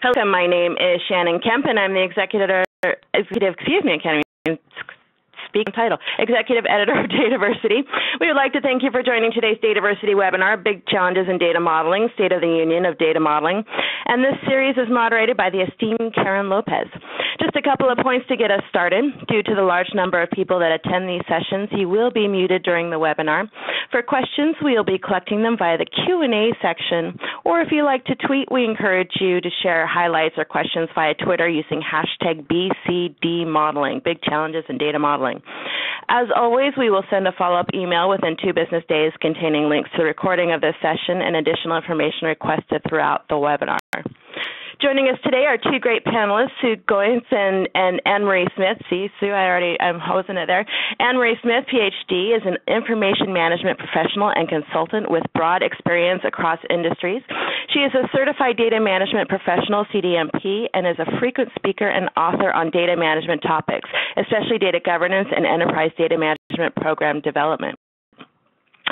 Hello, my name is Shannon Kemp, and I'm the executive, executive excuse me, I can't even speaking title, Executive Editor of Dataversity. We would like to thank you for joining today's Dataversity webinar, Big Challenges in Data Modeling, State of the Union of Data Modeling. And this series is moderated by the esteemed Karen Lopez. Just a couple of points to get us started. Due to the large number of people that attend these sessions, you will be muted during the webinar. For questions, we will be collecting them via the Q&A section, or if you like to tweet, we encourage you to share highlights or questions via Twitter using hashtag BCDmodeling, Big Challenges in Data Modeling. As always, we will send a follow-up email within two business days containing links to the recording of this session and additional information requested throughout the webinar. Joining us today are two great panelists, Sue Geuens and, and Anne Marie Smith. See, Sue, I already, I'm hosing it there. Anne Marie Smith, PhD, is an information management professional and consultant with broad experience across industries. She is a certified data management professional, CDMP, and is a frequent speaker and author on data management topics, especially data governance and enterprise data management program development.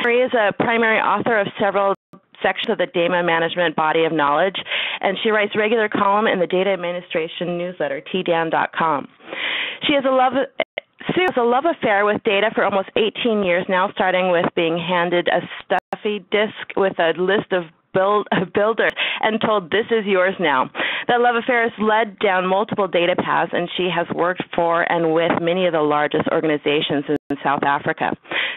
Marie is a primary author of several section of the data management body of knowledge, and she writes regular column in the data administration newsletter, tdan.com. She has a love Sue has a love affair with data for almost 18 years now, starting with being handed a stiffy disk with a list of build, builders and told, This is yours now. That love affair has led down multiple data paths, and she has worked for and with many of the largest organizations in South Africa.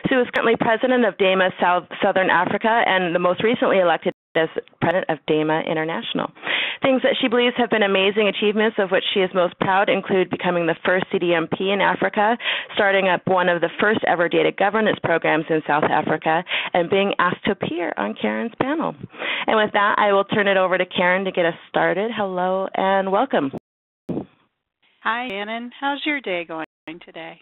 Sue is currently president of DAMA South, Southern Africa and the most recently elected as president of DAMA International. Things that she believes have been amazing achievements of which she is most proud include becoming the first CDMP in Africa, starting up one of the first ever data governance programs in South Africa, and being asked to appear on Karen's panel. And with that, I will turn it over to Karen to get us started. Hello and welcome. Hi, Shannon. How's your day going today?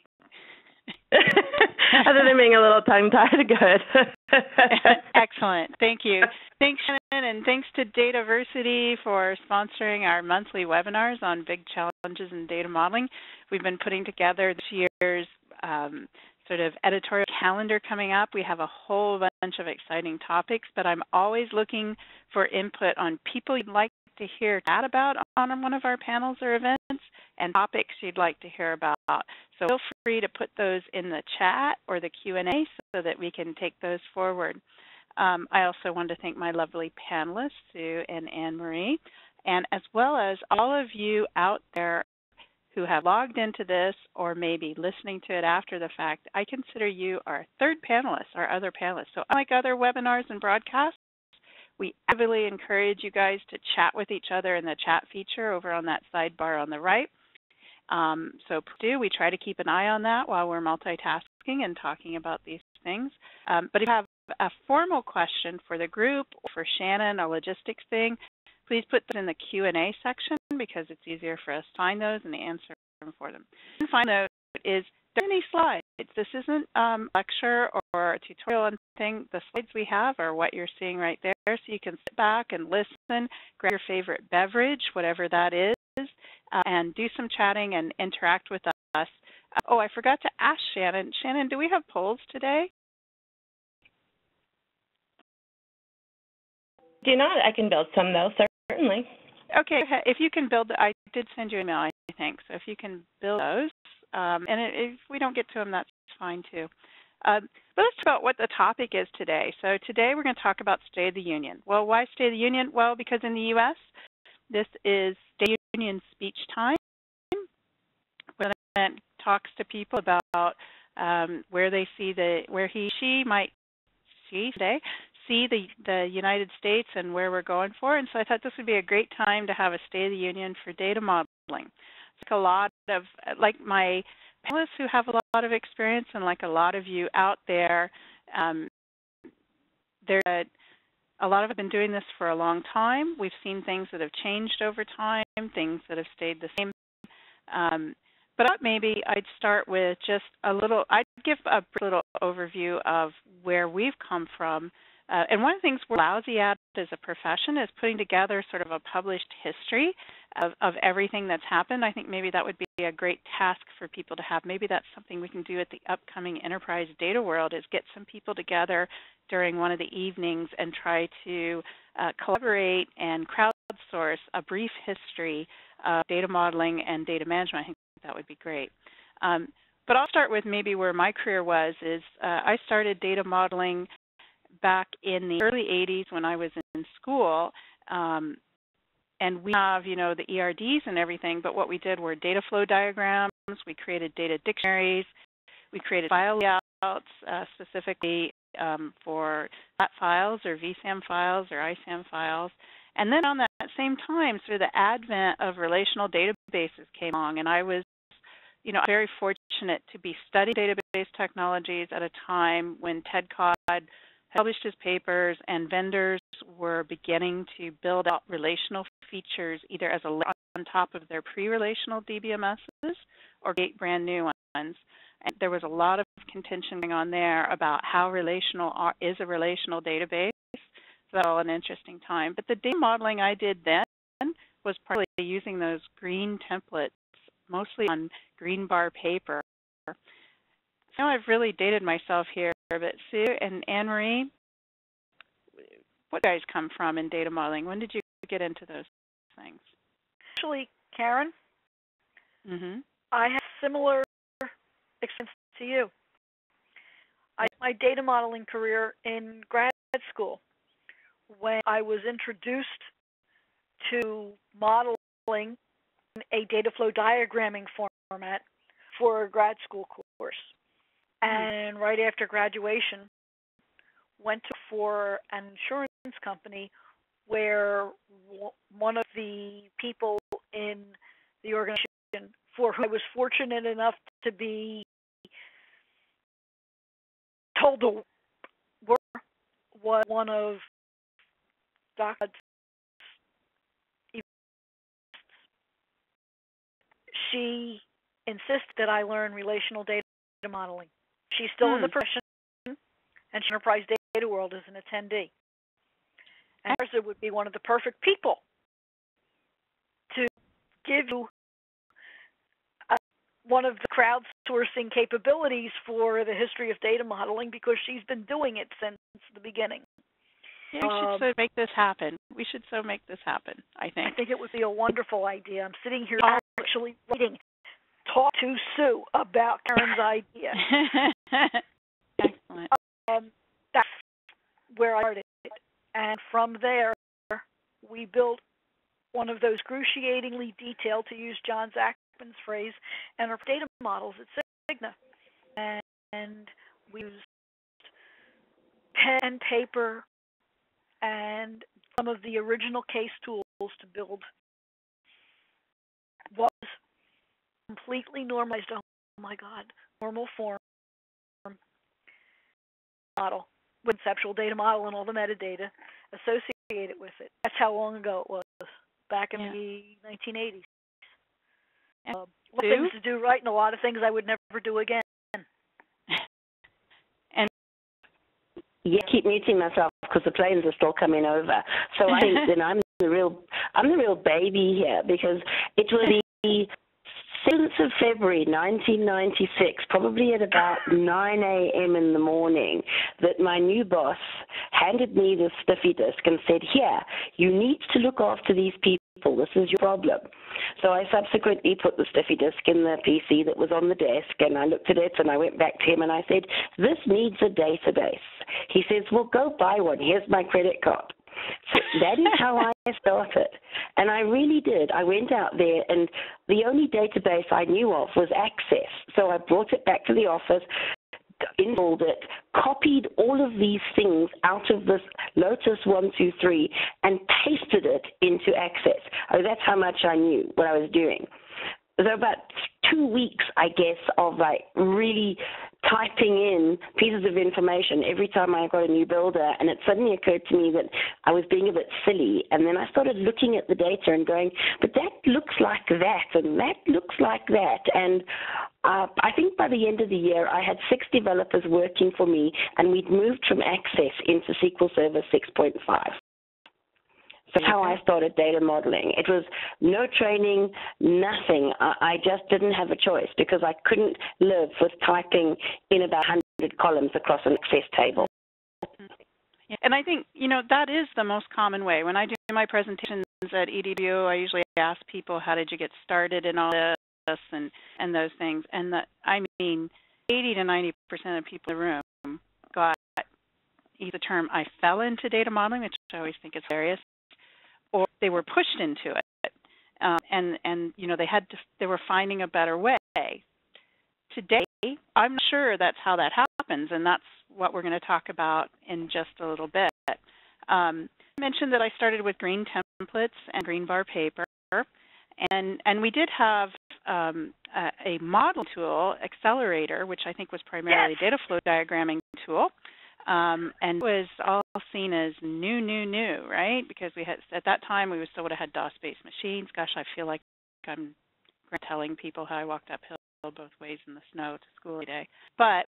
Other than being a little tongue tied, good. Excellent. Thank you. Thanks, Shannon, and thanks to Dataversity for sponsoring our monthly webinars on big challenges in data modeling. We've been putting together this year's um, sort of editorial calendar coming up. We have a whole bunch of exciting topics, but I'm always looking for input on people you'd like to hear chat about on one of our panels or events and topics you'd like to hear about. So feel free to put those in the chat or the Q&A so that we can take those forward. Um, I also want to thank my lovely panelists, Sue and Anne-Marie, and as well as all of you out there who have logged into this or maybe listening to it after the fact, I consider you our third panelist, our other panelists. So unlike other webinars and broadcasts, we heavily encourage you guys to chat with each other in the chat feature over on that sidebar on the right. Um, so do we try to keep an eye on that while we're multitasking and talking about these things. Um, but if you have a formal question for the group or for Shannon, a logistics thing, please put that in the Q&A section because it's easier for us to find those and answer them for them. And final note is there are any slides. This isn't um, a lecture or a tutorial and thing. The slides we have are what you're seeing right there, so you can sit back and listen, grab your favorite beverage, whatever that is, uh, and do some chatting and interact with us. Uh, oh, I forgot to ask Shannon. Shannon, do we have polls today? Do not. I can build some though, certainly. Okay, if you can build, I did send you an email, I think. So if you can build those, um, and if we don't get to them, that's fine too. Um, but let's talk about what the topic is today. So today we're going to talk about State of the Union. Well, why State of the Union? Well, because in the U.S., this is State Union speech time. where President talks to people about um, where they see the where he she might see today see the the United States and where we're going for. And so I thought this would be a great time to have a State of the Union for data modeling. It's Like a lot of like my panelists who have a lot of experience, and like a lot of you out there, um, there a lot of have been doing this for a long time. We've seen things that have changed over time, things that have stayed the same. Um, but maybe I'd start with just a little, I'd give a little overview of where we've come from uh, and one of the things we're lousy at as a profession is putting together sort of a published history of, of everything that's happened. I think maybe that would be a great task for people to have. Maybe that's something we can do at the upcoming Enterprise Data World is get some people together during one of the evenings and try to uh, collaborate and crowdsource a brief history of data modeling and data management. I think that would be great. Um, but I'll start with maybe where my career was. Is uh, I started data modeling back in the early 80s when I was in school. Um, and we have, you know, the ERDs and everything, but what we did were data flow diagrams, we created data dictionaries, we created file layouts uh, specifically um, for flat files or VSAM files or ISAM files. And then on that same time, of the advent of relational databases came along, and I was, you know, very fortunate to be studying database technologies at a time when Ted Codd had published his papers and vendors were beginning to build out relational features either as a on top of their pre-relational DBMSs or create brand new ones. And there was a lot of contention going on there about how relational are, is a relational database. So that's all an interesting time. But the data modeling I did then was partly using those green templates, mostly on green bar paper. Now I've really dated myself here, but Sue and Anne Marie, what guys come from in data modeling? When did you get into those things? Actually, Karen, mm-hmm. I have similar to you. I my data modeling career in grad school when I was introduced to modeling a data flow diagramming format for a grad school course. And right after graduation, went to for an insurance company where one of the people in the organization for whom I was fortunate enough to be told to work was one of Doc's she insists that I learn relational data modeling. She's still hmm. in the profession, and Enterprise Data World is an attendee. And Martha would be one of the perfect people to give you one of the crowdsourcing capabilities for the history of data modeling because she's been doing it since the beginning. Yeah, we should um, so make this happen. We should so make this happen, I think. I think it would be a wonderful idea. I'm sitting here oh. actually writing talk to Sue about Karen's idea. Excellent. Um, that's where I started. And from there, we built one of those excruciatingly detailed, to use John Phrase, and our data models at Cigna. And, and we used pen, paper, and some of the original case tools to build what was completely normalized. Oh my God, normal form model, conceptual data model, and all the metadata associated with it. That's how long ago it was, back in yeah. the 1980s. Uh, a things to do right, and a lot of things I would never do again. And yeah, keep muting myself because the planes are still coming over. So I think that I'm the real, I'm the real baby here because it was the 7th of February 1996, probably at about 9 a.m. in the morning, that my new boss handed me the stiffy disk and said, Here, you need to look after these people. This is your problem. So I subsequently put the stiffy disk in the PC that was on the desk and I looked at it and I went back to him and I said, This needs a database. He says, Well, go buy one. Here's my credit card. So that is how I started. And I really did. I went out there, and the only database I knew of was Access. So I brought it back to the office, installed it, copied all of these things out of this Lotus 123, and pasted it into Access. Oh, that's how much I knew what I was doing. So about two weeks, I guess, of like really typing in pieces of information every time I got a new builder, and it suddenly occurred to me that I was being a bit silly. And then I started looking at the data and going, but that looks like that, and that looks like that. And uh, I think by the end of the year, I had six developers working for me, and we'd moved from Access into SQL Server 6.5. That's how I started data modeling. It was no training, nothing. I just didn't have a choice because I couldn't live with typing in about 100 columns across an access table. Mm-hmm. And I think, you know, that is the most common way. When I do my presentations at EDW, I usually ask people, how did you get started in all this and, and those things. And the, I mean, 80 to 90% of people in the room got either the term I fell into data modeling, which I always think is hilarious, or they were pushed into it. Um, and, and, you know, they had to, they were finding a better way. Today, I'm not sure that's how that happens, and that's what we're going to talk about in just a little bit. Um, I mentioned that I started with green templates and Greenbar paper, and and we did have um, a, a, model tool, Excelerator, which I think was primarily yes. data flow diagramming tool, um, and it was all seen as new, new, new, right? Because we had at that time we still would have had DOS-based machines. Gosh, I feel like I'm telling people how I walked uphill both ways in the snow to school every day. But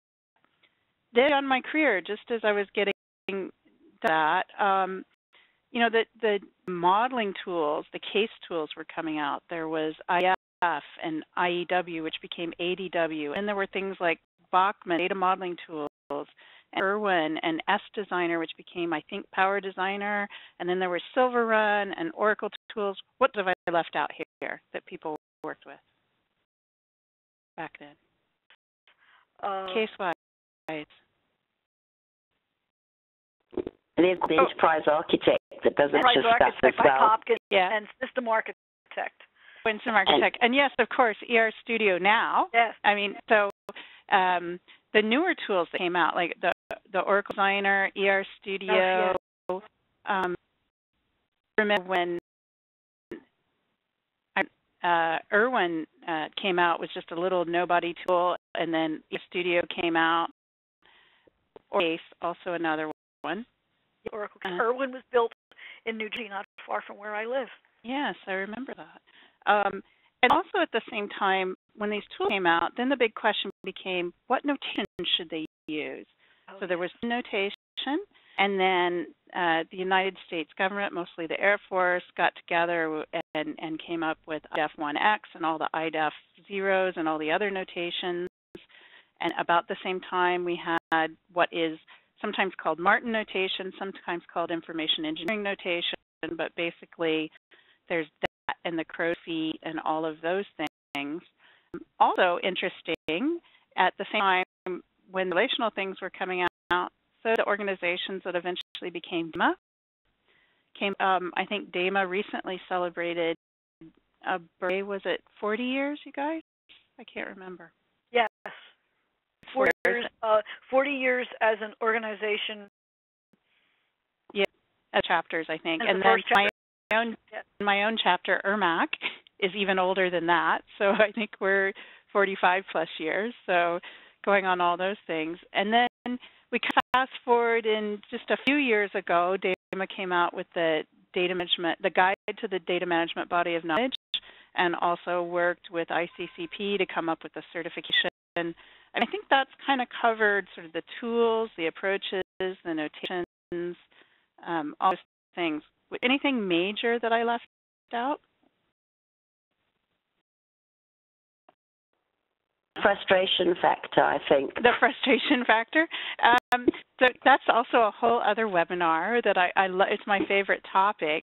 then on my career, just as I was getting that, um, you know, the the modeling tools, the case tools were coming out. There was IEF and IEW, which became ADW, and there were things like Bachman data modeling tools, and ERwin and S Designer, which became I think Power Designer, and then there was Silver Run and Oracle tools. What have I left out here that people worked with? back then? Uh, Case wise. The, the oh. enterprise architect that does enterprise extra stuff as well. Hopkins yeah. and system architect. System architect, and, and yes, of course, ER Studio now. Yes. I mean, so um, the newer tools that came out, like the the Oracle Designer, ER Studio. Oh, um, remember when uh, ERwin uh, came out was just a little nobody tool, and then ER Studio came out. Oracle, also another one. Oracle. Uh, ERwin was built in New Jersey, not far from where I live. Yes, I remember that. Um, and also at the same time, when these tools came out, then the big question became, what notation should they use? Oh, so there was notation, and then uh, the United States government, mostly the Air Force, got together and, and came up with IDEF1X and all the IDEF zeros and all the other notations. And about the same time, we had what is sometimes called Martin notation, sometimes called information engineering notation, but basically there's that and the crow feet and all of those things. Also interesting, at the same time when relational things were coming out, so the organizations that eventually became DAMA came. Um, I think DAMA recently celebrated a birthday. Was it 40 years, you guys? I can't remember. Yes. 40 years, uh, 40 years as an organization. Yeah, chapters, I think. As and the then my own, my own chapter, ERMAC, is even older than that. So I think we're 45 plus years. So going on all those things. And then we fast forward in just a few years ago, DAMA came out with the data management, the guide to the data management body of knowledge, and also worked with ICCP to come up with the certification. And I think that's kind of covered sort of the tools, the approaches, the notations, um, all those things. Anything major that I left out? frustration factor, I think. The frustration factor. Um, so that's also a whole other webinar that I, I lo- it's my favorite topic.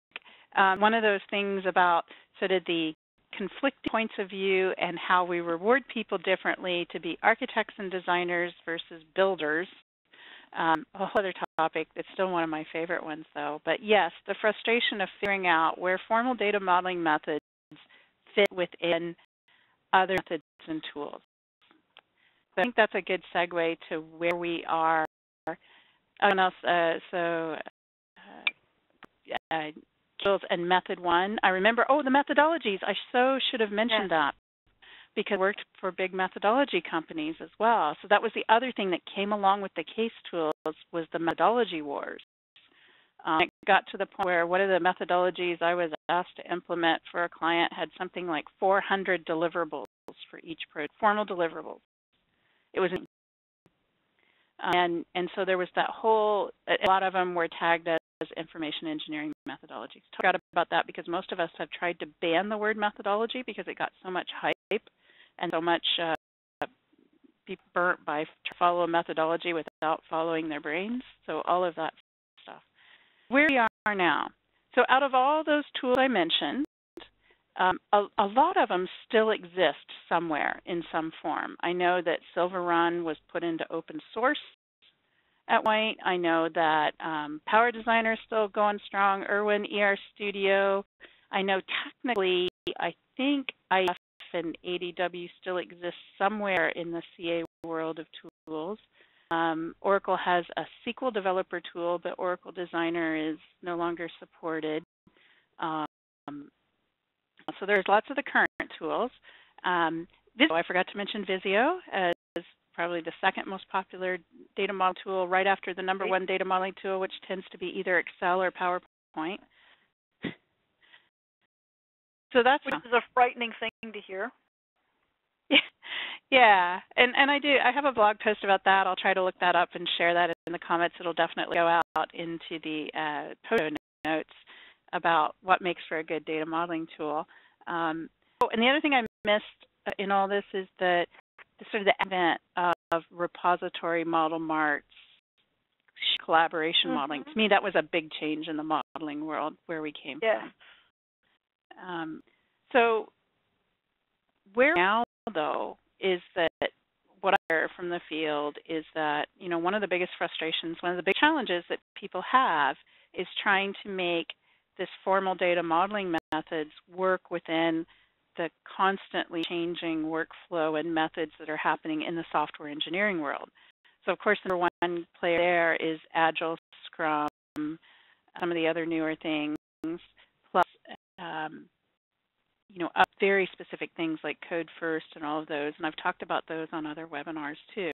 Um, one of those things about sort of the conflicting points of view and how we reward people differently to be architects and designers versus builders. Um, a whole other topic. that's still one of my favorite ones, though. But yes, the frustration of figuring out where formal data modeling methods fit within other methods and tools. I think that's a good segue to where we are. And else, uh, so uh, uh, and method one. I remember. Oh, the methodologies. I so should have mentioned yeah. that because I worked for big methodology companies as well. So that was the other thing that came along with the case tools was the methodology wars. Um, it got to the point where one of the methodologies I was asked to implement for a client had something like 400 deliverables for each formal deliverables it was and and so there was that whole a lot of them were tagged as information engineering methodologies. Talk about that because most of us have tried to ban the word methodology because it got so much hype and so much uh, people burnt by follow a methodology without following their brains. So all of that stuff. where we are now. So out of all those tools I mentioned, um, a, a, lot of them still exist somewhere in some form. I know that Silverrun was put into open source at White. I know that um, Power Designer is still going strong, ERwin, ER Studio. I know technically, I think IEF and ADW still exists somewhere in the CA world of tools. Um, Oracle has a SQL developer tool, but Oracle Designer is no longer supported. Um, so there's lots of the current tools. Um, Visio, I forgot to mention Visio as probably the second most popular data model tool right after the number one data modeling tool, which tends to be either Excel or PowerPoint. So that's which is a frightening thing to hear. Yeah, and and I do. I have a blog post about that. I'll try to look that up and share that in the comments. It'll definitely go out into the uh, post notes about what makes for a good data modeling tool. Um, oh, and the other thing I missed in all this is that the sort of the advent of repository model marts collaboration mm-hmm. modeling. To me, that was a big change in the modeling world where we came yeah. from. Um, so where now, though, is that what I hear from the field is that, you know, one of the biggest frustrations, one of the big challenges that people have is trying to make this formal data modeling methods work within the constantly changing workflow and methods that are happening in the software engineering world. So of course, the number one player there is Agile, Scrum, some of the other newer things, um, you know, up very specific things like code first and all of those, and I've talked about those on other webinars too.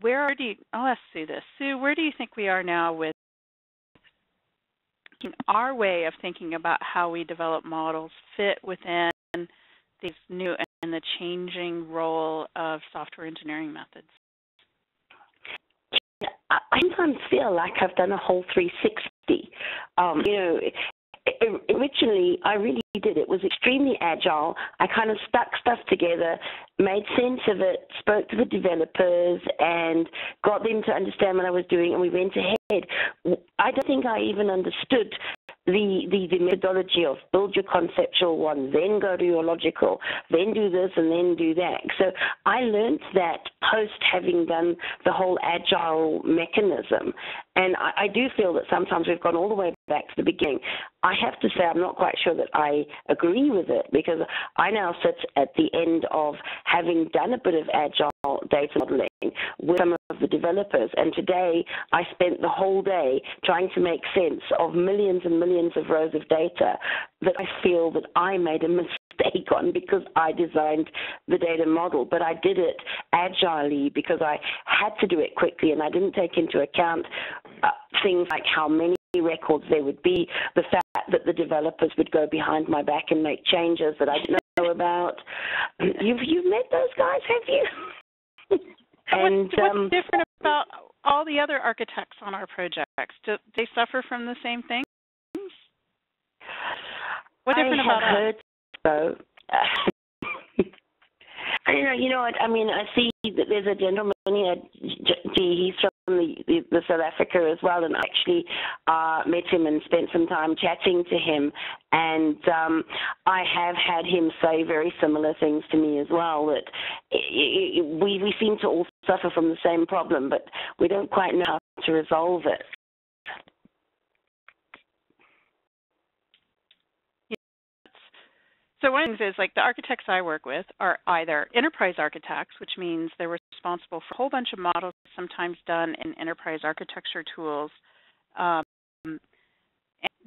where do you, I'll ask Sue this. Sue, where do you think we are now with our way of thinking about how we develop models fit within these new and the changing role of software engineering methods? I sometimes feel like I've done a whole 360. Um, you know, originally I really did. It was extremely agile. I kind of stuck stuff together, made sense of it, spoke to the developers, and got them to understand what I was doing, and we went ahead. I don't think I even understood the, the, the methodology of build your conceptual one, then go to your logical, then do this and then do that. So I learned that post having done the whole agile mechanism. And I, I do feel that sometimes we've gone all the way back to the beginning. I have to say I'm not quite sure that I agree with it because I now sit at the end of having done a bit of agile data modeling with some of the developers. And today I spent the whole day trying to make sense of millions and millions of rows of data that I feel that I made a mistake on because I designed the data model. But I did it agilely because I had to do it quickly and I didn't take into account uh, things like how many records there would be, the fact that the developers would go behind my back and make changes that I didn't know about. You've you've met those guys, have you? and what's, what's um, different about all the other architects on our projects? Do they suffer from the same things? What's different I about have heard so. I know, you know what? I mean, I see that there's a gentleman here. He's from the, the, the South Africa as well, and I actually uh, met him and spent some time chatting to him. And um, I have had him say very similar things to me as well. That it, it, we we seem to all suffer from the same problem, but we don't quite know how to resolve it. So one of the things is like the architects I work with are either enterprise architects, which means they're responsible for a whole bunch of models, sometimes done in enterprise architecture tools. Um,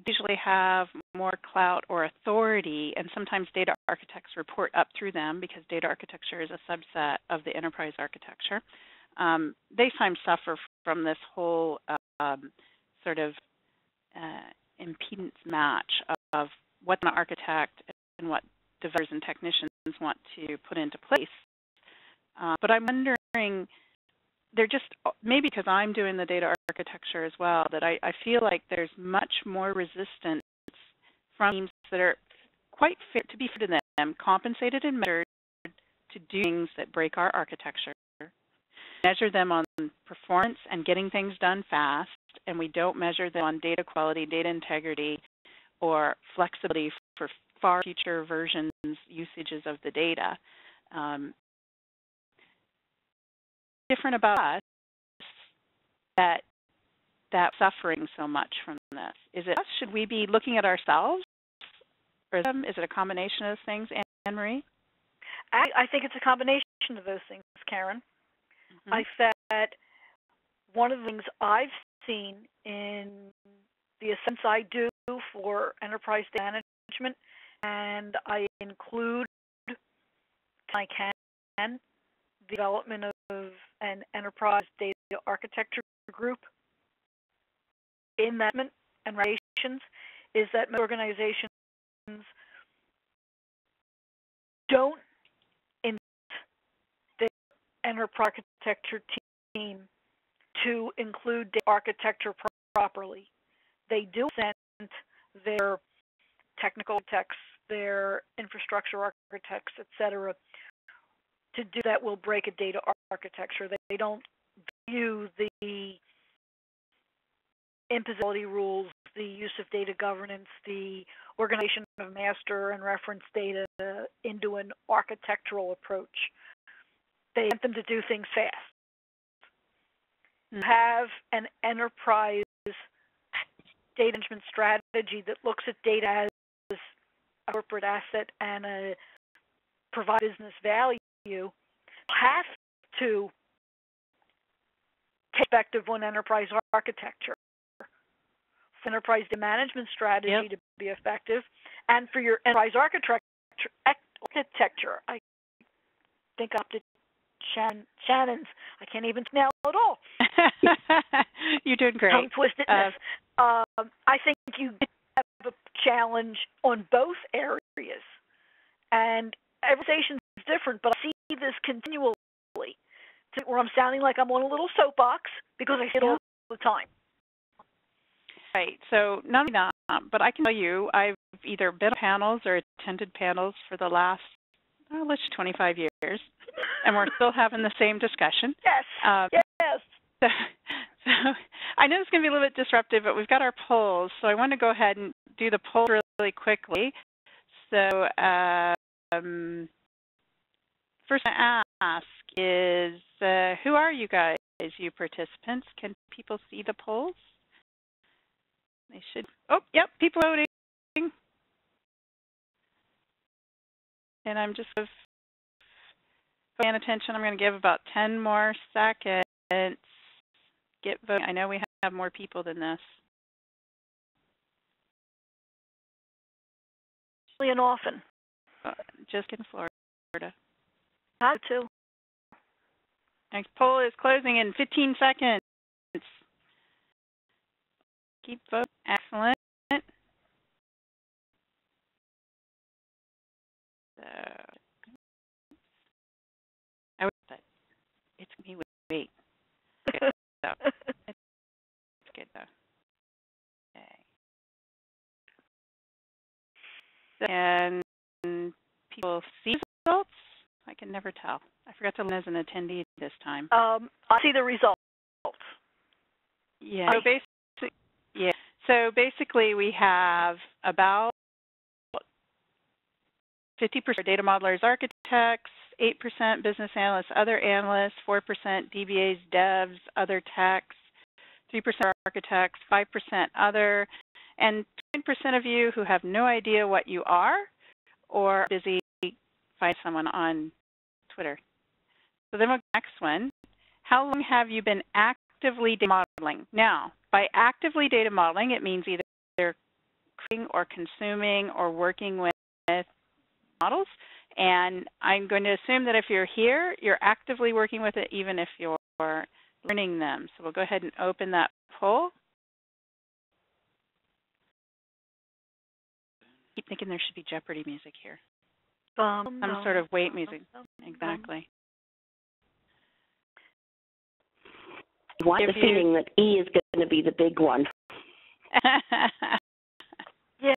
usually have more clout or authority, and sometimes data architects report up through them because data architecture is a subset of the enterprise architecture. Um, they sometimes suffer from this whole um, sort of uh, impedance match of, of what an architect and what developers and technicians want to put into place. Uh, but I'm wondering, they're just maybe because I'm doing the data architecture as well that I, I feel like there's much more resistance from teams that are quite fair to be fair to them, compensated and measured to do things that break our architecture. measure them on performance and getting things done fast, and we don't measure them on data quality, data integrity, or flexibility for far future versions, usages of the data. Um, different about us that that suffering so much from this? Is it us? Should we be looking at ourselves? Or is it a combination of those things, Anne Marie? I, I think it's a combination of those things, Karen. Mm-hmm. I that one of the things I've seen in the assessments I do for enterprise management, and I include I can the development of an enterprise data architecture group in that and relations is that organizations don't in the enterprise architecture team to include data architecture properly. They do send their technical architects, their infrastructure architects, et cetera, To do that will break a data architecture. They don't view the impossibility rules, the use of data governance, the organization of master and reference data into an architectural approach. They want them to do things fast. Mm-hmm. Have an enterprise data management strategy that looks at data as a corporate asset and a provide business value have to take perspective on enterprise architecture enterprise management strategy yep. to be effective, and for your enterprise architecture. Architecture, I think up to Shannon, Shannon's. I can't even smell at all. You're doing great. Tongue twistedness. Uh, um, I think you a challenge on both areas, and conversation is different. But I see this continually, where I'm sounding like I'm on a little soapbox because I say it all the time. Right. So not only that, but I can tell you, I've either been on panels or attended panels for the last, oh, let's 25 years, and we're still having the same discussion. Yes. Um, yes. So, so I know it's going to be a little bit disruptive, but we've got our polls, so I want to go ahead and do the poll really quickly. So um, first I ask is, uh, who are you guys, you participants? Can people see the polls? They should. Oh, yep, people voting. And I'm just paying attention. I'm going to give about 10 more seconds. Get voting. I know we have more people than this. And often. Uh, just in Florida. How to? Next poll is closing in 15 seconds. Keep voting. Excellent. So, I would say it's me. Wait. Good. So, it's good though. And people see results. I can never tell. I forgot to learn as an attendee this time. Um, I see the results. Yeah. So basically, yeah. So basically, we have about 50% data modelers, architects, 8% business analysts, other analysts, 4% DBAs, devs, other techs, 3% architects, 5% other, and 10% of you who have no idea what you are or busy find someone on Twitter. So then the next one, how long have you been actively data modeling? Now, by actively data modeling, it means either creating or consuming or working with models. And I'm going to assume that if you're here, you're actively working with it even if you're learning them. So we'll go ahead and open that poll. Keep thinking there should be Jeopardy music here. Um, Some sort of wait music. Um, um, um. Exactly. I want the feeling that E is going to be the big one. yeah.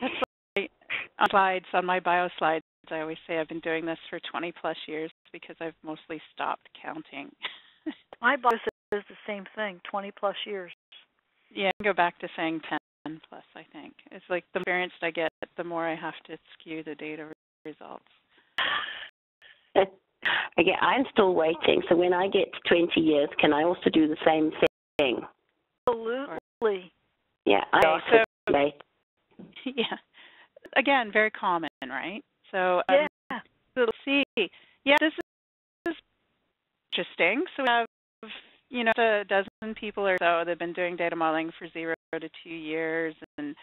That's right. On slides, on my bio slides, I always say I've been doing this for 20 plus years because I've mostly stopped counting. My boss says the same thing, 20 plus years. Yeah, I can go back to saying 10 plus, I think. It's like the more experienced I get, the more I have to skew the data results. okay, I'm still waiting. So when I get to 20 years, can I also do the same thing? Absolutely. Yeah, I also so- wait. yeah. Again, very common, right? So um, Yeah. let's see. Yeah, this is interesting. So we have, you know, a dozen people or so that have been doing data modeling for zero to two years, and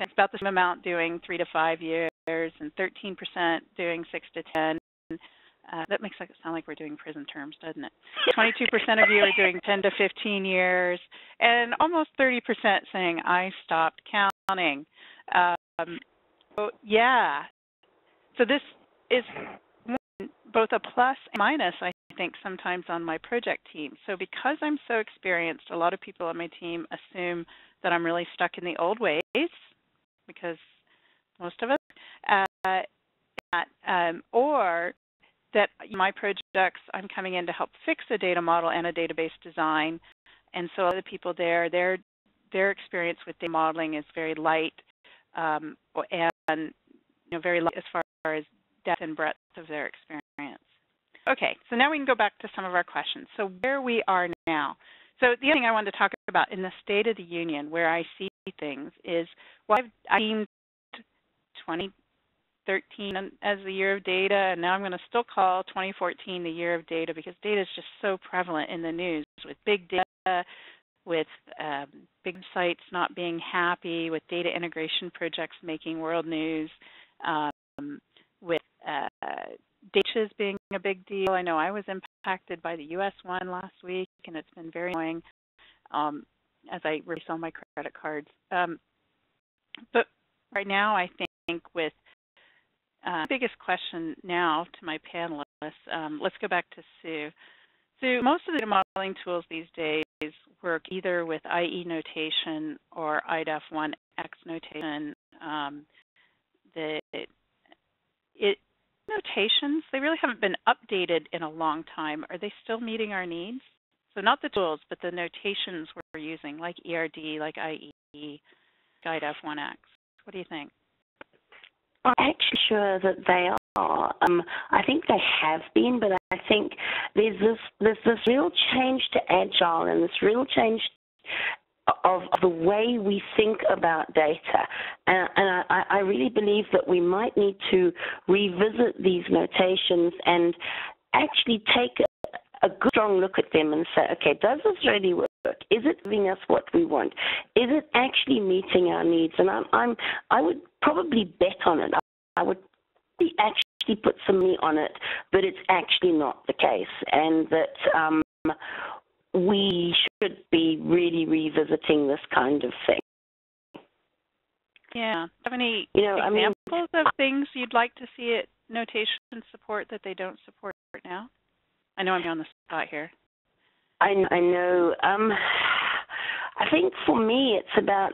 it's about the same amount doing three to five years, and 13% doing six to ten. Uh, that makes it sound like we're doing prison terms, doesn't it? 22% of you are doing 10 to 15 years, and almost 30% saying I stopped counting. Um, so yeah, so this is one, both a plus and minus, I think, sometimes on my project team. So because I'm so experienced, a lot of people on my team assume that I'm really stuck in the old ways, because most of us, uh, um, or that my projects, I'm coming in to help fix a data model and a database design, and so other people there, their their experience with data modeling is very light um, and you know very light as far as depth and breadth of their experience. Okay, so now we can go back to some of our questions. So where we are now. So the other thing I wanted to talk about in the State of the Union, where I see things, is well, I've I deemed 2013 as the year of data, and now I'm going to still call 2014 the year of data because data is just so prevalent in the news with big data, with um, big sites not being happy, with data integration projects making world news, um, with uh, data being a big deal. I know I was impacted by the U.S. one last week, and it's been very annoying um, as I resell my credit cards. Um, but right now, I think with uh, biggest question now to my panelists, um, let's go back to Sue. So most of the modeling tools these days work either with IE notation or IDEF1X notation. Um, the it, notations, they really haven't been updated in a long time. Are they still meeting our needs? So not the tools, but the notations we're using, like ERD, like IE, IDEF1X. What do you think? I'm actually sure that they are. Um, I think they have been, but I think there's this there's this real change to agile and this real change of, the way we think about data. And, and I, I really believe that we might need to revisit these notations and actually take a, a good strong look at them and say, okay, does this really work? Is it giving us what we want? Is it actually meeting our needs? And I'm, I'm I would probably bet on it. I would actually put some money on it, but it's actually not the case, and that um, we should be really revisiting this kind of thing. Yeah. Do you have any You know, I mean, examples of things you'd like to see it notation support that they don't support right now? I know I'm on the spot here. I, I know. Um, I think for me, it's about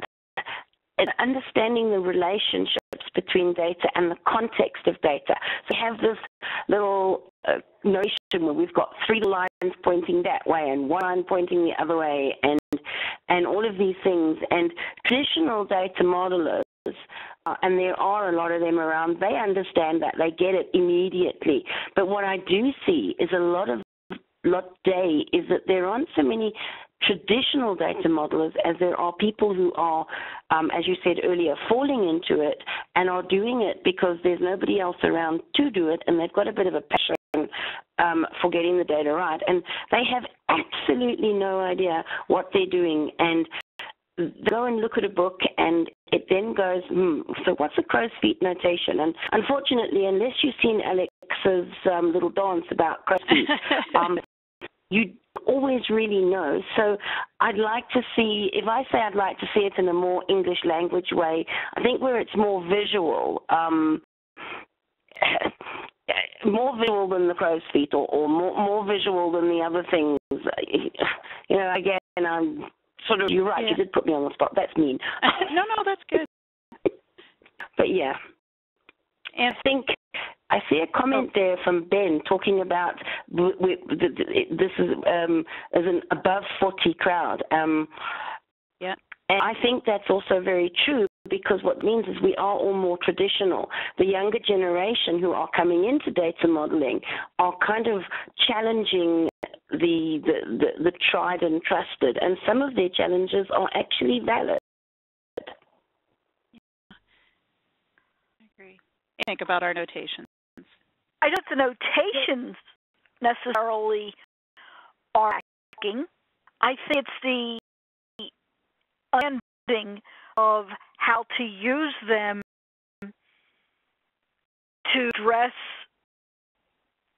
understanding the relationships between data and the context of data. So we have this little uh, notion where we've got three lines pointing that way and one line pointing the other way, and and all of these things. And traditional data modelers. Uh, and there are a lot of them around. They understand that. They get it immediately. But what I do see is a lot of lot day is that there aren't so many traditional data modelers as there are people who are, um, as you said earlier, falling into it and are doing it because there's nobody else around to do it and they've got a bit of a passion um, for getting the data right. And they have absolutely no idea what they're doing. And go and look at a book and it then goes, hmm, so what's a crow's feet notation? And unfortunately, unless you've seen Alex's um, little dance about crow's feet, um, you always really know. So I'd like to see, if I say I'd like to see it in a more English language way, I think where it's more visual, um, more visual than the crow's feet or, or more, more visual than the other things. You know, again, I'm sort of, you're right, Yeah. you did put me on the spot. That's mean. no, no, that's good. but yeah. And I think I see a comment oh. there from Ben talking about this is um, as an above 40 crowd. Um, yeah. And I think that's also very true because what it means is we are all more traditional. The younger generation who are coming into data modeling are kind of challenging the, the, the, the tried and trusted, and some of their challenges are actually valid. I agree. Think about our notations. I don't the notations necessarily are lacking. I think it's the understanding of how to use them to address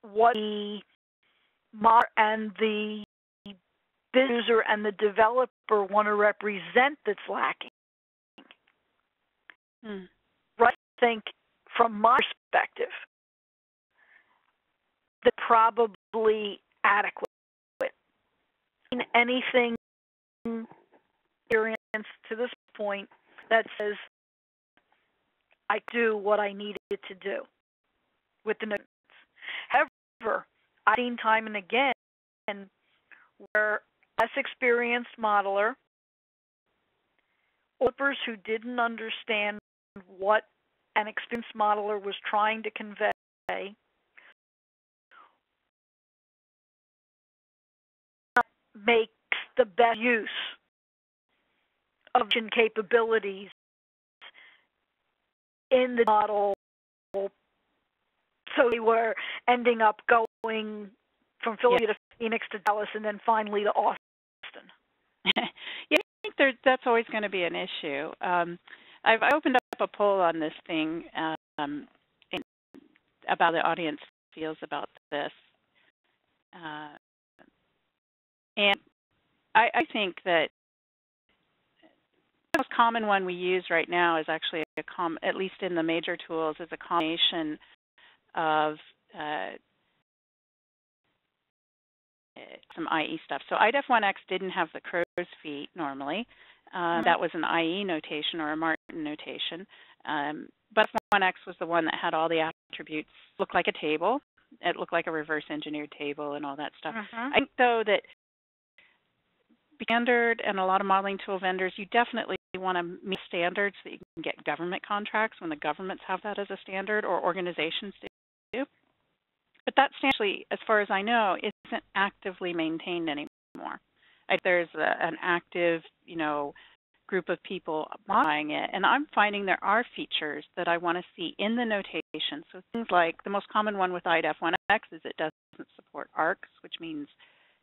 what the mar and the user and the developer want to represent that's lacking. Hmm. Right? I think from my perspective, that probably adequate. In anything experience to this point that says I do what I needed to do with the notes. However, I've seen time and again where less experienced modeler, flippers who didn't understand what an experienced modeler was trying to convey makes the best use of capabilities in the model so we were ending up going from Philly yeah. to Phoenix to Dallas and then finally to Austin. yeah, I think there, that's always going to be an issue. Um, I've opened up a poll on this thing um, in, about the audience feels about this. Uh, and I, I think that the most common one we use right now is actually a com, at least in the major tools, is a combination of uh, some IE stuff. So IDEF1X didn't have the crow's feet normally. Uh, mm-hmm. That was an IE notation or a Martin notation. Um, but F1X was the one that had all the attributes, looked like a table. It looked like a reverse engineered table and all that stuff. Mm-hmm. I think, though, that standard and a lot of modeling tool vendors, you definitely want to meet standards that you can get government contracts when the governments have that as a standard or organizations do. But that actually, as far as I know, isn't actively maintained anymore. there's a, an active, you know, group of people modifying it, and I'm finding there are features that I want to see in the notation. So things like the most common one with IDEF1X is it doesn't support ARCs, which means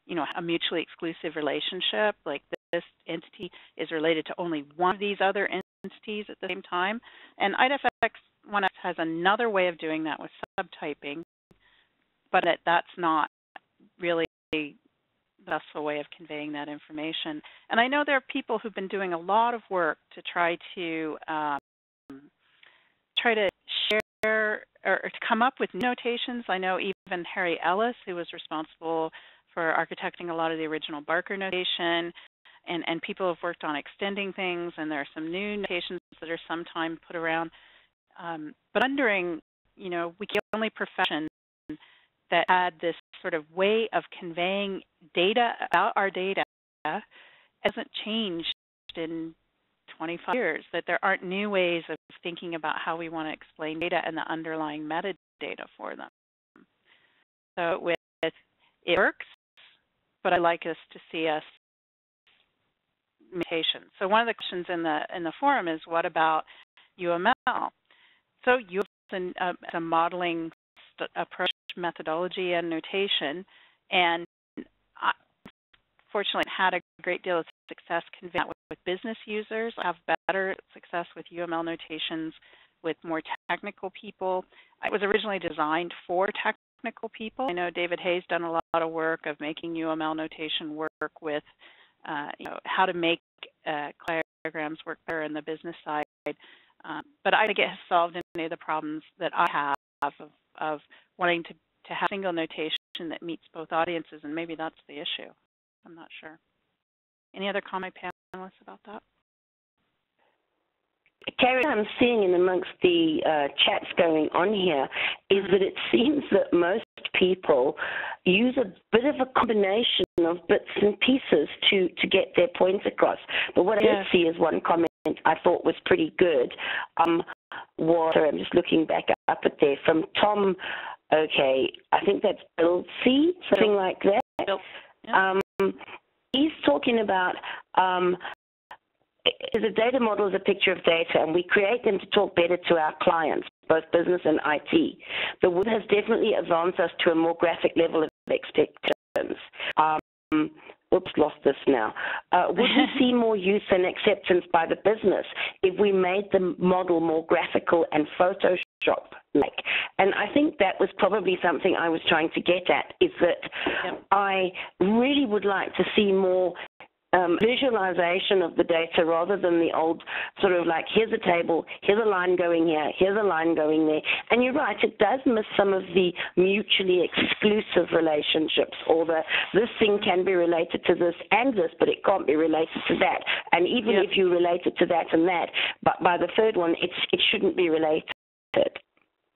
you know, a mutually exclusive relationship, like this entity is related to only one of these other entities at the same time. And IDFX 1X has another way of doing that with subtyping, but that's not really the best way of conveying that information. And I know there are people who've been doing a lot of work to try to um, try to share or to come up with notations. I know even Harry Ellis, who was responsible for architecting a lot of the original Barker notation. And, and people have worked on extending things, and there are some new notations that are sometimes put around. Um, but wondering, you know, we the only profession that had this sort of way of conveying data about our data hasn't changed in 25 years, that there aren't new ways of thinking about how we want to explain data and the underlying metadata for them. So with it works, but I'd like us to see us mutation. So one of the questions in the in the forum is, what about UML? So you have a, a modeling approach, methodology, and notation, and I, fortunately had a great deal of success conveying that with, with business users. I have better success with UML notations with more technical people. It was originally designed for tech technical people. I know David Hay's done a lot of work of making UML notation work with, uh, you know, how to make uh, diagrams work better in the business side. Um, but I think it has solved any of the problems that I have of, of wanting to, to have single notation that meets both audiences, and maybe that's the issue. I'm not sure. Any other comment panelists about that? Carrie, I'm seeing in amongst the uh, chats going on here is that it seems that most people use a bit of a combination of bits and pieces to, to get their points across. But what I did see is one comment I thought was pretty good. Um, was sorry, I'm just looking back up at there from Tom. Okay, I think that's Bill C, something like that. Um, he's talking about um, is a data model is a picture of data, and we create them to talk better to our clients, both business and IT. The web has definitely advanced us to a more graphic level of expectations. Um, oops, lost this now. Uh, would we see more use and acceptance by the business if we made the model more graphical and Photoshop like? And I think that was probably something I was trying to get at, is that yep. I really would like to see more um, visualization of the data rather than the old sort of like here's a table, here's a line going here, here's a line going there. And you're right, it does miss some of the mutually exclusive relationships, or the this thing can be related to this and this, but it can't be related to that. And even yep. if you relate it to that and that, but by the third one, it's it shouldn't be related.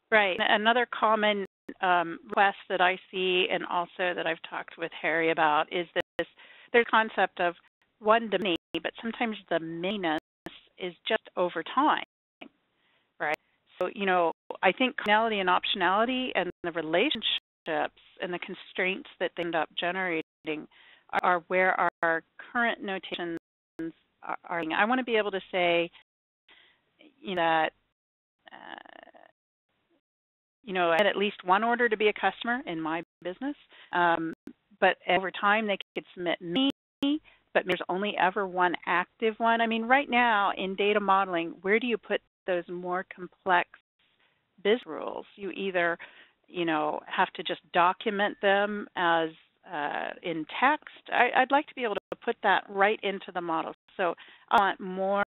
Right. Another common um, request that I see, and also that I've talked with Harry about, is this there's a concept of one to many, but sometimes the manyness is just over time, right? So, you know, I think commonality and optionality and the relationships and the constraints that they end up generating are where our current notations are. I want to be able to say, you know, that, uh, you know, I had at least one order to be a customer in my business, um, but over time they could submit many but there's only ever one active one. I mean, right now in data modeling, where do you put those more complex biz rules? You either, you know, have to just document them as uh, in text. I, would like to be able to put that right into the model. So I want more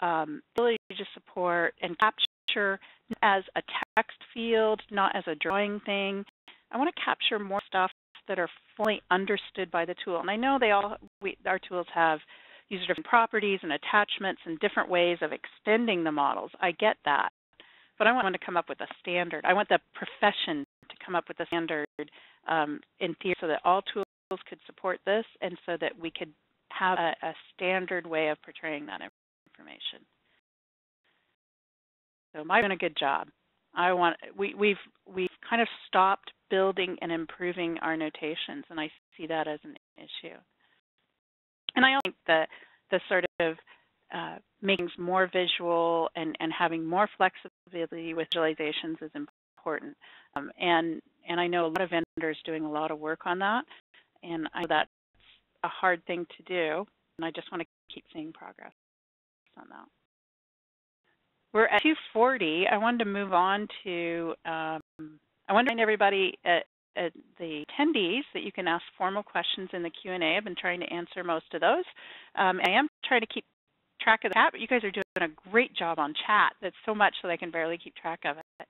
um, ability to support and capture as a text field, not as a drawing thing. I want to capture more stuff that are fully understood by the tool. And I know they all, we, our tools have user different properties and attachments and different ways of extending the models. I get that. But I want to come up with a standard. I want the profession to come up with a standard um, in theory so that all tools could support this and so that we could have a, a standard way of portraying that information. So am I doing a good job? I want we we've we've kind of stopped building and improving our notations, and I see that as an issue. And I think that the sort of uh, making things more visual and, and having more flexibility with visualizations is important. Um, and and I know a lot of vendors doing a lot of work on that, and I know that's a hard thing to do, and I just want to keep seeing progress on that. We're at 240. I wanted to move on to, um, I want to remind everybody at, at, the attendees that you can ask formal questions in the Q&A. I've been trying to answer most of those. Um, I am trying to keep track of the chat, but you guys are doing a great job on chat. That's so much that I can barely keep track of it.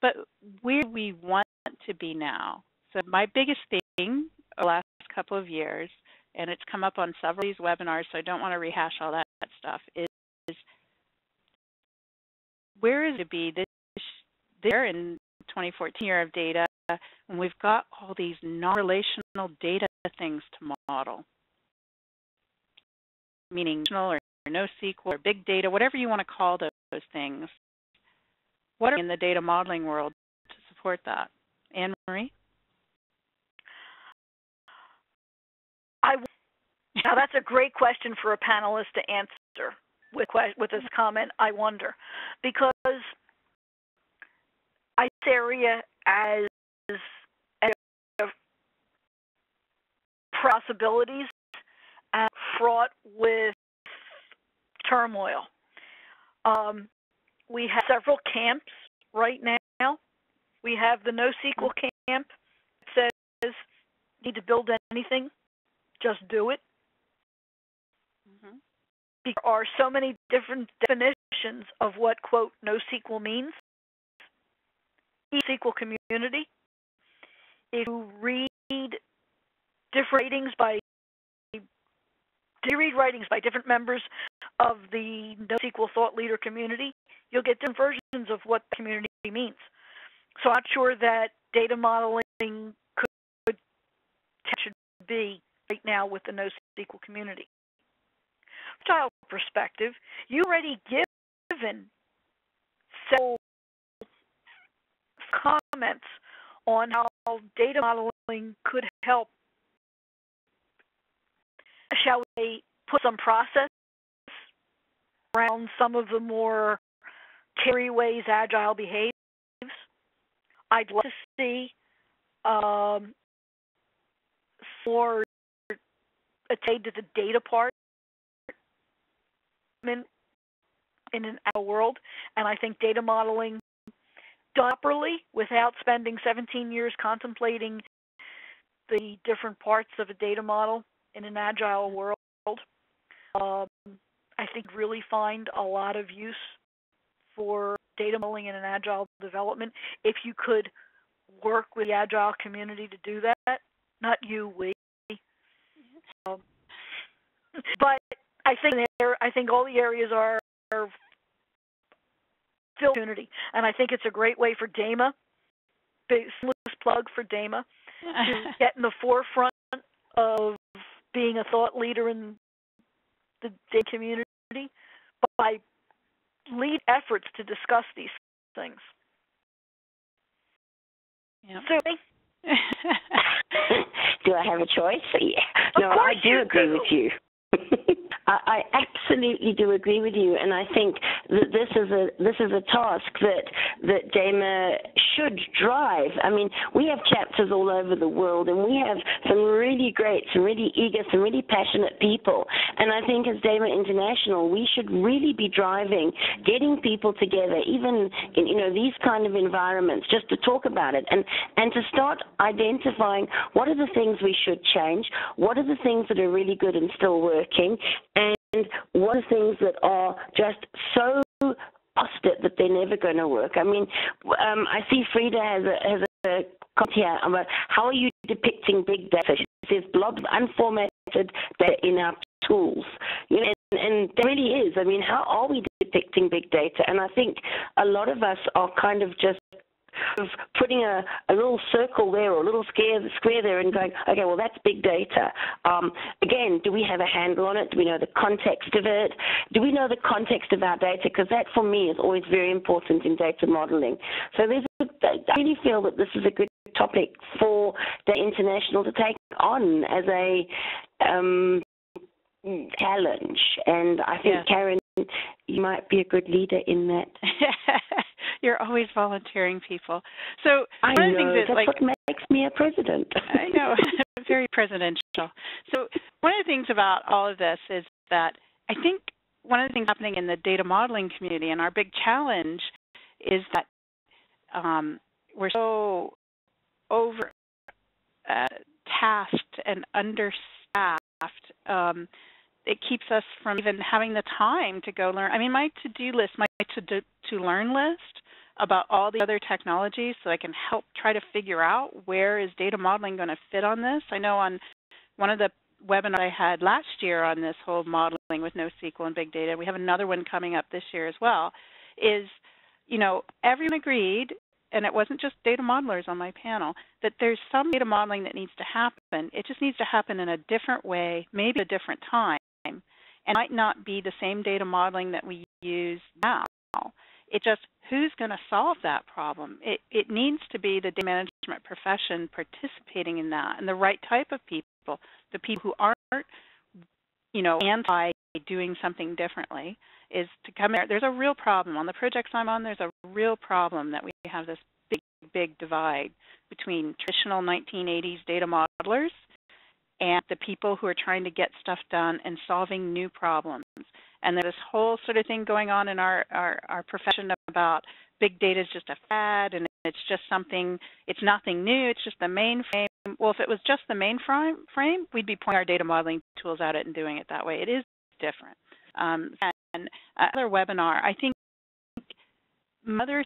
But where we want to be now. So my biggest thing the last couple of years, and it's come up on several of these webinars, so I don't want to rehash all that stuff, is, is where is it to be this in 2014 year of data when we've got all these non-relational data things to model, meaning or NoSQL or big data, whatever you want to call those, those things. What are in the data modeling world to support that? Anne Marie? I, now that's a great question for a panelist to answer with with this comment, I wonder, because I see area as, as possibilities and fraught with turmoil. Um, we have several camps right now. We have the NoSQL camp that says need to build anything, just do it. There are so many different definitions of what quote NoSQL means. SQL community. If you read different by you read writings by different members of the NoSQL thought leader community, you'll get different versions of what the community means. So I'm not sure that data modeling could, could be right now with the NoSQL community. Child perspective, you already given several comments on how data modeling could help, shall we put some process around some of the more carry ways Agile behaves. I'd like to see um, more to the data part in, an Agile world, and I think data modeling properly without spending 17 years contemplating the different parts of a data model in an agile world, um, I think really find a lot of use for data modeling in an agile development if you could work with the agile community to do that. Not you, we. Um, but I think there, I think all the areas are, are opportunity, and I think it's a great way for DAMA, big plug for DAMA, to get in the forefront of being a thought leader in the data community by lead efforts to discuss these things. Yep. So, do I have a choice? Yeah. No, I do agree do. with you. I, absolutely do agree with you, and I think that this is a this is a task that that DAMA should drive. I mean, we have chapters all over the world, and we have some really great, some really eager, some really passionate people. And I think as DAMA International, we should really be driving, getting people together, even in you know these kind of environments, just to talk about it and and to start identifying what are the things we should change, what are the things that are really good and still working, and one of the things that are just so busted that they're never going to work. I mean, um, I see Frida has a, has a comment here about how are you depicting big data? She says blobs unformatted data in our tools. You know, and, and there really is. I mean, how are we depicting big data? And I think a lot of us are kind of just of putting a, a little circle there or a little square, square there and going, okay, well, that's big data. Um, again, do we have a handle on it? Do we know the context of it? Do we know the context of our data? Because that, for me, is always very important in data modeling. So there's a, I really feel that this is a good topic for the international to take on as a um, challenge. And I think, Yes. Karen, you might be a good leader in that. You're always volunteering people. So I one of the know. things that That's like what makes me a president. I know, very presidential. So one of the things about all of this is that I think one of the things happening in the data modeling community and our big challenge is that um, we're so over uh, tasked and understaffed. Um, it keeps us from even having the time to go learn. I mean, my to-do list, my to to learn list about all the other technologies, so I can help try to figure out where is data modeling going to fit on this. I know on one of the webinars I had last year on this whole modeling with NoSQL and big data, we have another one coming up this year as well. Is you know everyone agreed and it wasn't just data modelers on my panel, that there's some data modeling that needs to happen. It just needs to happen in a different way, maybe a different time, and might not be the same data modeling that we use now. It just who's going to solve that problem? It, it needs to be the data management profession participating in that, and the right type of people, the people who aren't, you know, anti doing something differently, is to come there. There's a real problem on the projects I'm on. There's a real problem that we have this big, big divide between traditional 1980s data modelers and the people who are trying to get stuff done and solving new problems. And there's this whole sort of thing going on in our, our, our profession about big data is just a fad and it's just something, it's nothing new, it's just the mainframe. Well, if it was just the mainframe, frame, we'd be pointing our data modeling tools at it and doing it that way. It is different. Um, and another webinar, I think other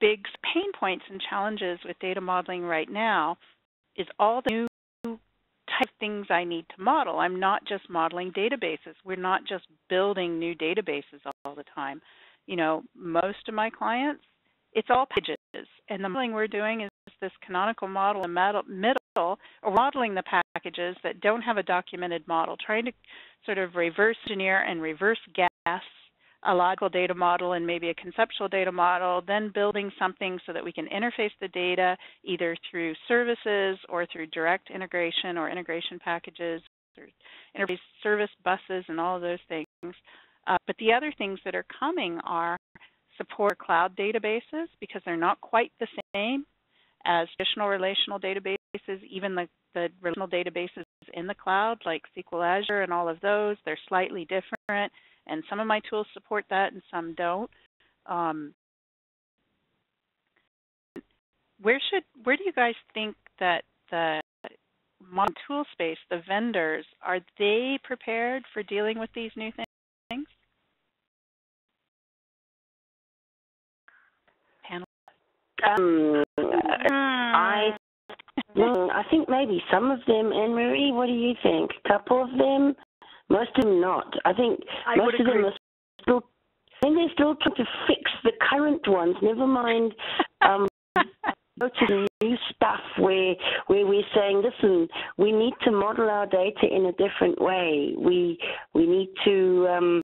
big pain points and challenges with data modeling right now is all the new things I need to model. I'm not just modeling databases. We're not just building new databases all the time. You know, most of my clients, it's all packages. and the modeling we're doing is this canonical model in the middle, or modeling the packages that don't have a documented model, trying to sort of reverse engineer and reverse guess a logical data model and maybe a conceptual data model, then building something so that we can interface the data either through services or through direct integration or integration packages or interface service buses and all of those things. Uh, but the other things that are coming are support cloud databases because they're not quite the same as traditional relational databases, even the, the relational databases in the cloud like SQL Azure and all of those, they're slightly different and some of my tools support that and some don't. Um, where should where do you guys think that the modern tool space, the vendors, are they prepared for dealing with these new things? Panel. Um, I I think maybe some of them. Anne Marie, what do you think? A couple of them. Most of them not. I think I most of agree. them are still. I think they're still trying to fix the current ones. Never mind. Um, go to new stuff where where we're saying, listen, we need to model our data in a different way. We we need to um,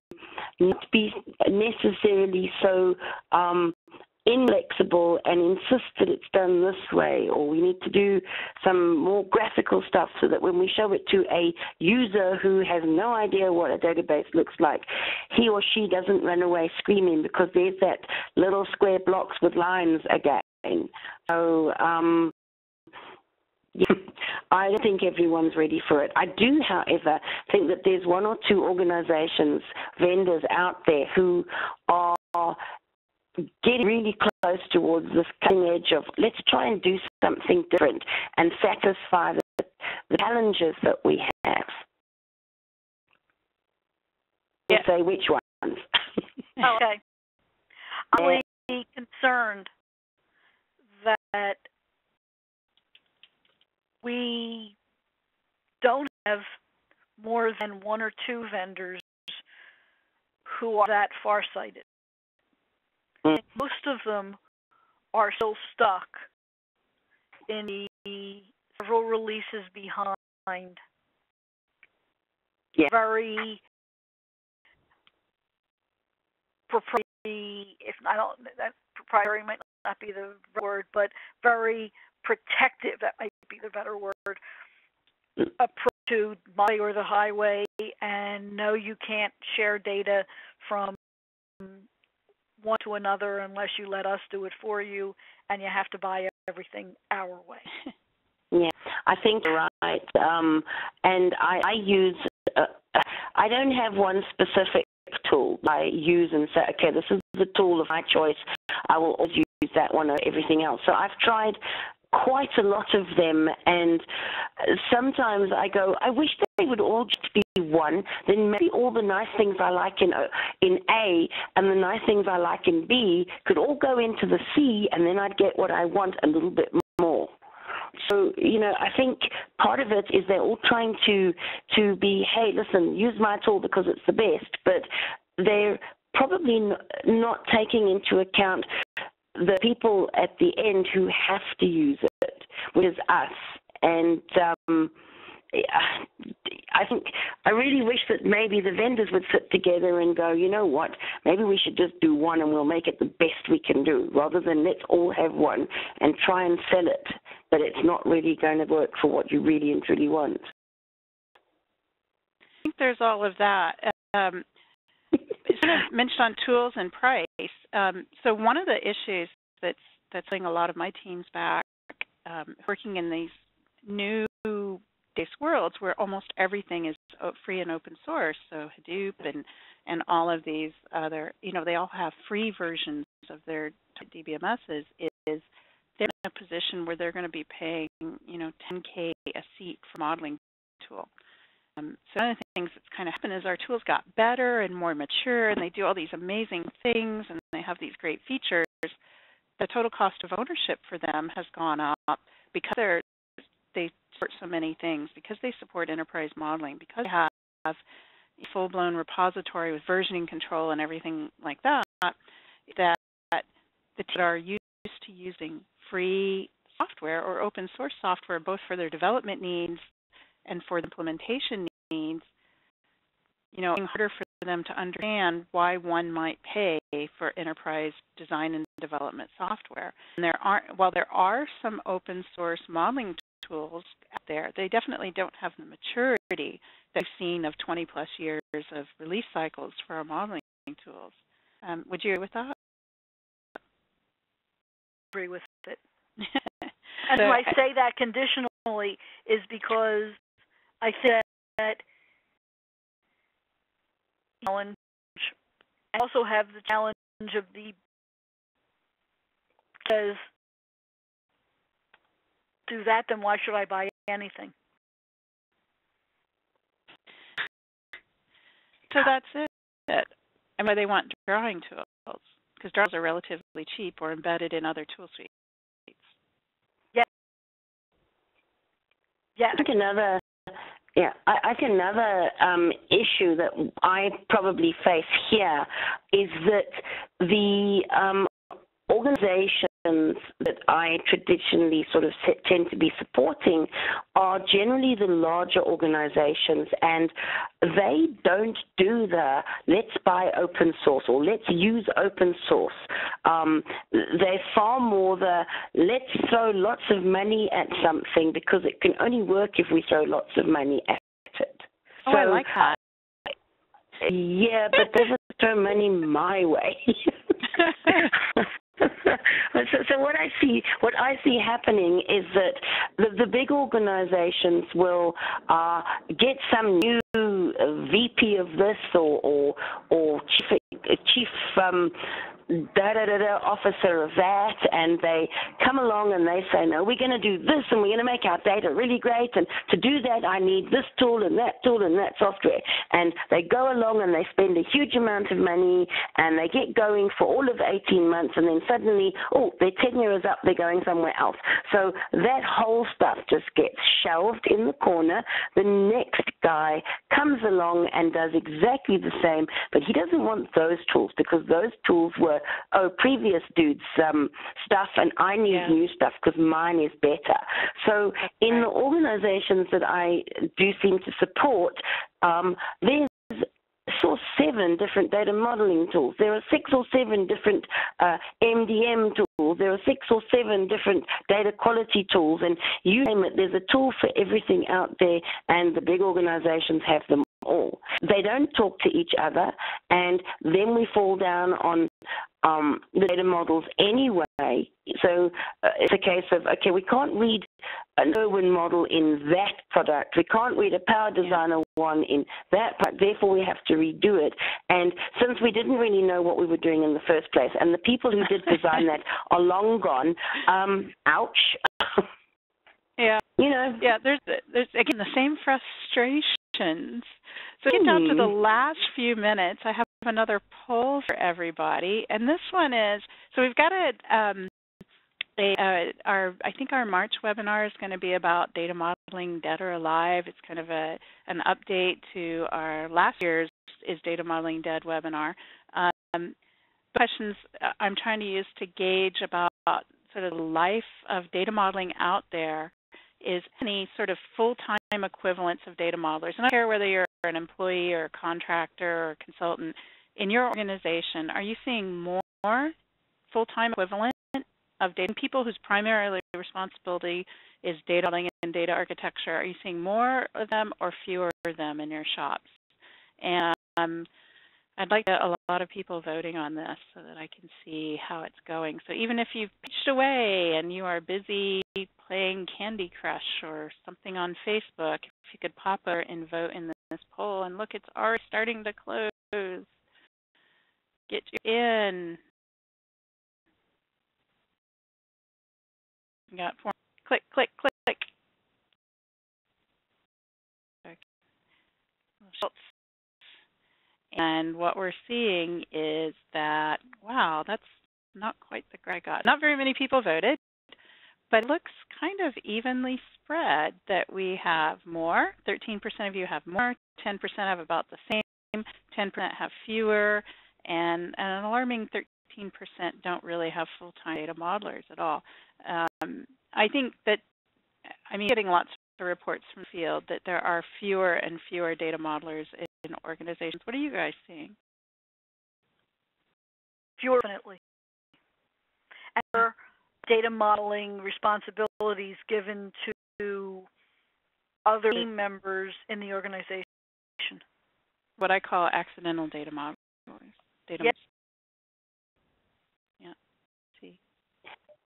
not be necessarily so um, inflexible and insist that it's done this way, or we need to do some more graphical stuff so that when we show it to a user who has no idea what a database looks like, he or she doesn't run away screaming because there's that little square blocks with lines again. So, um, yeah, I don't think everyone's ready for it. I do, however, think that there's one or two organizations, vendors out there who are getting really close towards this cutting edge of let's try and do something different and satisfy the, the challenges that we have. Yeah. Say which ones. Oh, okay. I'm really concerned that we don't have more than one or two vendors who are that farsighted. Mm. Most of them are still stuck in the several releases behind. Yeah. Very proprietary, if I don't, that proprietary might not be the word, but very protective, that might be the better word, approach to my or the highway, and no, you can't share data from one to another unless you let us do it for you, and you have to buy everything our way. Yeah, I think you're right. Um, and I, I use, uh, I don't have one specific tool I use and say, okay, this is the tool of my choice. I will always use that one or everything else. So I've tried quite a lot of them, and sometimes I go, I wish they would all just be one. Then maybe all the nice things I like in uh, in A and the nice things I like in B could all go into the C, and then I'd get what I want a little bit more. So you know, I think part of it is they're all trying to to be, hey, listen, use my tool because it's the best, but they're probably not taking into account the people at the end who have to use it, which is us. And um, I think I really wish that maybe the vendors would sit together and go, you know what, maybe we should just do one and we'll make it the best we can do, rather than let's all have one and try and sell it, but it's not really going to work for what you really and truly want. I think there's all of that. Um, mentioned on tools and price. Um, so one of the issues that's that's holding a lot of my teams back, um, working in these new based worlds where almost everything is free and open source. So Hadoop and and all of these other, you know, they all have free versions of their DBMSs. Is they're in a position where they're going to be paying, you know, 10k a seat for modeling tool. Um, so one of the things that's kind of happened is our tools got better and more mature, and they do all these amazing things, and they have these great features. The total cost of ownership for them has gone up because they're they so many things, because they support enterprise modeling, because they have a full-blown repository with versioning control and everything like that, that the teams are used to using free software or open source software, both for their development needs and for the implementation needs, you know, it's harder for them to understand why one might pay for enterprise design and development software. And there are while there are some open source modeling tools out there, they definitely don't have the maturity that we've seen of 20 plus years of release cycles for our modeling tools. Um, would you agree with that? Agree with it. and so, I say that conditionally is because I said that challenge. I also have the challenge of the says do that, then why should I buy anything? So that's it. And why they want drawing tools, because drawings are relatively cheap or embedded in other tool suites. Yeah. Yeah. I think another yeah, I, I think another um, issue that I probably face here is that the um, organization that I traditionally sort of tend to be supporting are generally the larger organizations, and they don't do the let's buy open source or let's use open source. Um, they're far more the let's throw lots of money at something because it can only work if we throw lots of money at it. Oh, so, I like that. Yeah, but there's throw money my way. so, so what I see, what I see happening is that the, the big organizations will uh, get some new VP of this or or, or chief chief um, da da da da officer of that, and they come along and they say, no, we're going to do this, and we're going to make our data really great, and to do that, I need this tool and that tool and that software, and they go along and they spend a huge amount of money, and they get going for all of 18 months, and then suddenly, oh, their tenure is up, they're going somewhere else. So that whole stuff just gets shelved in the corner. The next guy comes along and does exactly the same, but he doesn't want those tools because those tools were oh, previous dude's um, stuff, and I need yeah. new stuff because mine is better. So That's in right. the organizations that I do seem to support, um, there's or seven different data modeling tools. There are six or seven different uh, MDM tools. There are six or seven different data quality tools, and you name it. There's a tool for everything out there, and the big organizations have them all. They don't talk to each other, and then we fall down on um, the data models anyway. So uh, it's a case of okay, we can't read an ERwin model in that product. We can't read a Power Designer one in that product. Therefore, we have to redo it. And since we didn't really know what we were doing in the first place, and the people who did design that are long gone, um, ouch. yeah. You know. Yeah. There's there's again the same frustrations. So get down to the hmm. last few minutes. I have another poll for everybody, and this one is so we've got a, um, a uh, our I think our March webinar is going to be about data modeling dead or alive. It's kind of a an update to our last year's is data modeling dead webinar. Um, questions uh, I'm trying to use to gauge about sort of the life of data modeling out there is any sort of full-time equivalents of data modelers. And I don't care whether you're an employee or a contractor or a consultant. In your organization, are you seeing more full-time equivalent of data people whose primary responsibility is data modeling and data architecture? Are you seeing more of them or fewer of them in your shops? And um, I'd like a lot of people voting on this so that I can see how it's going. So even if you've pitched away and you are busy playing Candy Crush or something on Facebook, if you could pop over and vote in this poll. And look, it's already starting to close. Get you in. Got four. Click, click, click. Okay. And what we're seeing is that, wow, that's not quite the I got. Not very many people voted, but it looks kind of evenly spread that we have more. 13% of you have more, 10% have about the same, 10% have fewer, and an alarming 13% don't really have full-time data modelers at all. Um, I think that, I mean, getting lots of reports from the field that there are fewer and fewer data modelers in organizations. What are you guys seeing? Fewer, definitely. And data modeling responsibilities given to other team members in the organization. What I call accidental data modelers. Data yep. Yeah. See.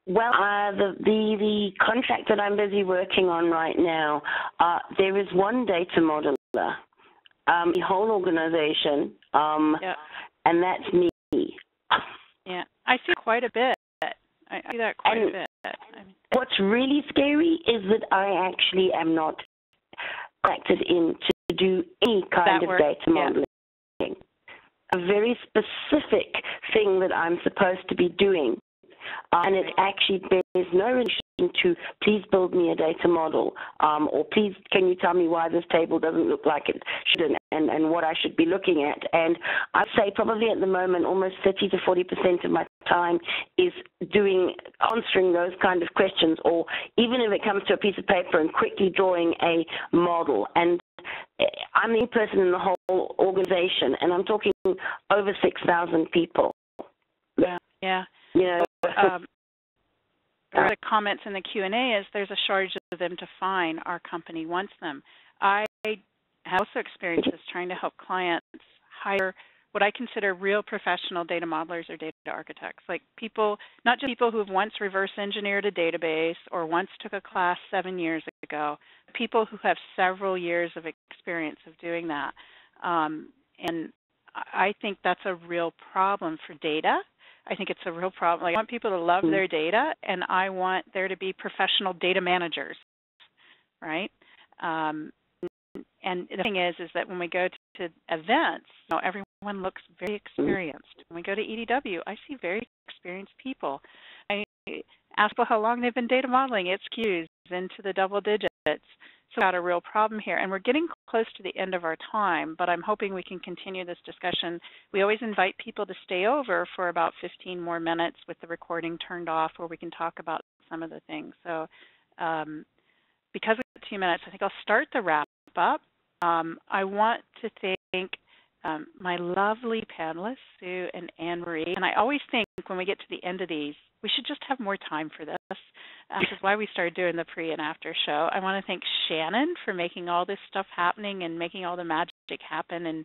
Well, uh, the, the the contract that I'm busy working on right now, uh, there is one data modeler, um, the whole organization, um, yeah. and that's me. Yeah, I see quite a bit. I see that quite and a bit. I mean, what's really scary is that I actually am not factored in to do any kind of data modeling. Yeah. A very specific thing that I'm supposed to be doing. Uh, and it actually bears no relation to please build me a data model um, or please can you tell me why this table doesn't look like it should and, and what I should be looking at. And I'd say probably at the moment almost 30 to 40 percent of my time is doing answering those kind of questions or even if it comes to a piece of paper and quickly drawing a model. And eh, I'm the person in the whole organization and I'm talking over 6,000 people. Yeah. Yeah. You know, um, the comments in the Q&A is there's a shortage of them to find. Our company wants them. I have also experienced this trying to help clients hire what I consider real professional data modelers or data architects, like people, not just people who have once reverse engineered a database or once took a class seven years ago, people who have several years of experience of doing that. Um, and I think that's a real problem for data I think it's a real problem. Like, I want people to love mm-hmm. their data, and I want there to be professional data managers, right? Um, and the thing is, is that when we go to, to events, you know, everyone looks very experienced. When we go to EDW, I see very experienced people. I ask people how long they've been data modeling. It's skews into the double digits. We've got a real problem here. And we're getting close to the end of our time, but I'm hoping we can continue this discussion. We always invite people to stay over for about 15 more minutes with the recording turned off where we can talk about some of the things. So um, because of two minutes, I think I'll start the wrap up. Um, I want to thank um, my lovely panelists, Sue and Anne Marie. And I always think when we get to the end of these, we should just have more time for this, uh, which is why we started doing the pre and after show. I want to thank Shannon for making all this stuff happening and making all the magic happen and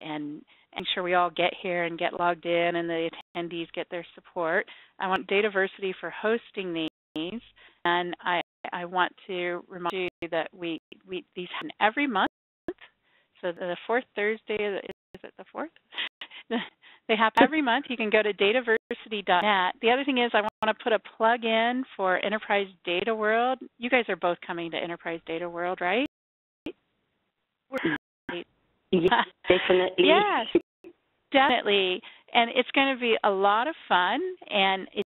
and making sure we all get here and get logged in and the attendees get their support. I want Dataversity for hosting these, and I I want to remind you that we, we these happen every month. So the fourth Thursday is it the fourth? They happen every month. You can go to dataversity.net. The other thing is I want to put a plug in for Enterprise Data World. You guys are both coming to Enterprise Data World, right? Yeah, definitely. yes, definitely. And it's going to be a lot of fun. And it's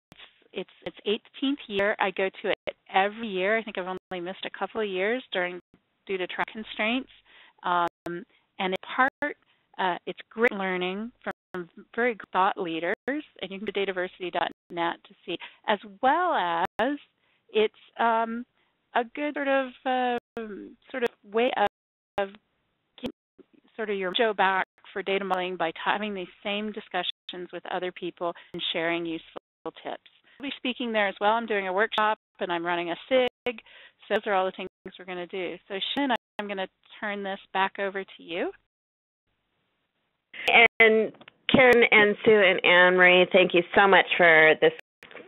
it's its 18th year. I go to it every year. I think I've only missed a couple of years during due to track constraints. Um, and it's part, uh, it's great learning from very thought leaders, and you can go to dataversity.net to see, as well as it's um, a good sort of uh, sort of way of, of sort of your show back for data modeling by having these same discussions with other people and sharing useful tips. I'll be speaking there as well. I'm doing a workshop and I'm running a SIG. So those are all the things we're going to do. So Shannon, I'm going to turn this back over to you. And Karen and Sue and Anne Marie, thank you so much for this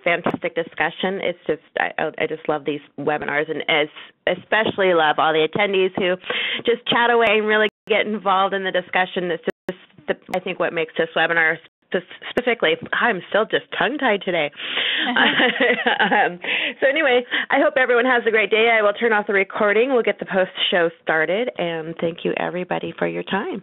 fantastic discussion. It's just I, I just love these webinars, and as especially love all the attendees who just chat away and really get involved in the discussion. It's just the, I think what makes this webinar specifically i'm still just tongue tied today um, so anyway i hope everyone has a great day. I will turn off the recording. We'll get the post show started and thank you everybody for your time